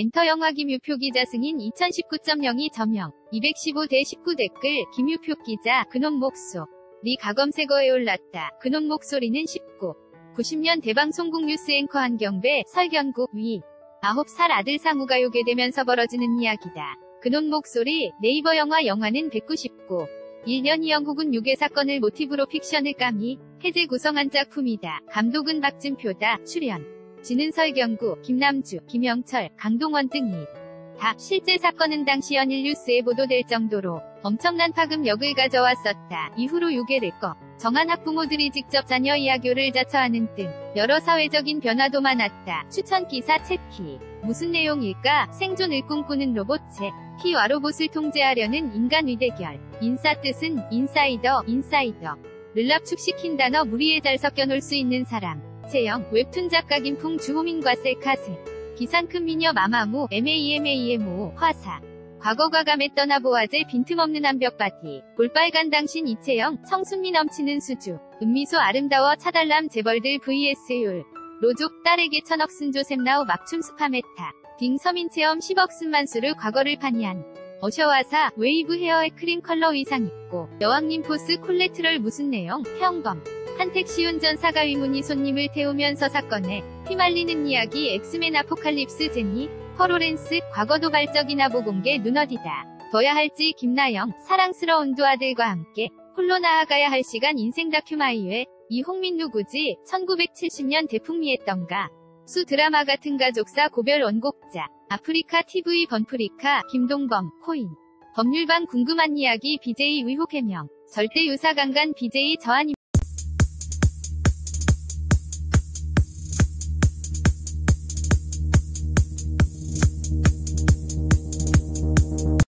엔터 영화 김유표 기자 승인 2019.02 저명 215대 19 댓글 김유표 기자 그놈 목소 리 가검색어에 올랐다. 그놈 목소리는 19. 90년 대방송국 뉴스 앵커 한경배 설경구 위 9살 아들 상우가 요괴되면서 벌어지는 이야기다. 그놈 목소리 네이버 영화 영화는 199. 1년 이영국은 유괴 사건을 모티브로 픽션을 까미 해제 구성한 작품이다. 감독은 박진표다. 출연 지는 설경구, 김남주, 김영철, 강동원 등이 다 실제 사건은 당시 연일 뉴스에 보도될 정도로 엄청난 파급력을 가져왔었다. 이후로 유괴를 꺼 정한 학부모들이 직접 자녀 이하교를 자처하는 등 여러 사회적인 변화도 많았다. 추천 기사 체키 무슨 내용일까? 생존을 꿈꾸는 로봇체 피와 로봇을 통제하려는 인간 위대결 인사 뜻은 인사이더 인사이더 를 압축시킨 단어 무리에 잘 섞여 놓을 수 있는 사람 채영 웹툰 작가 김풍 주호민과 셀카세 기상 큰 미녀 마마무 MAMAMO 화사. 과거 과 감에 떠나보아제 빈틈없는 암벽바디 볼빨간 당신 이채영 청순미 넘치는 수주. 은미소 아름다워 차달람 재벌들 vs 율. 로족 딸에게 천억 쓴 조셉나우 막춤 스파메타. 빙 서민 체험 10억 쓴 만수를 과거를 판이한. 어셔와사 웨이브 헤어에 크림 컬러 의상 입고. 여왕님 포스 콜레트럴 무슨 내용? 평범 한 택시 운전사가 위문이 손님을 태우면서 사건에 휘말리는 이야기 엑스맨 아포칼립스 제니 퍼로렌스 과거 도발적이나 보공개 눈어디다. 둬야 할지 김나영 사랑스러운 두 아들과 함께 홀로 나아가야 할 시간 인생 다큐마이회 이홍민 누구지? 1970년 대풍미했던가. 수 드라마 같은 가족사 고별 원곡자 아프리카 TV 번프리카 김동범 코인. 법률방 궁금한 이야기 BJ 의혹 해명. 절대 유사 강간 BJ 저한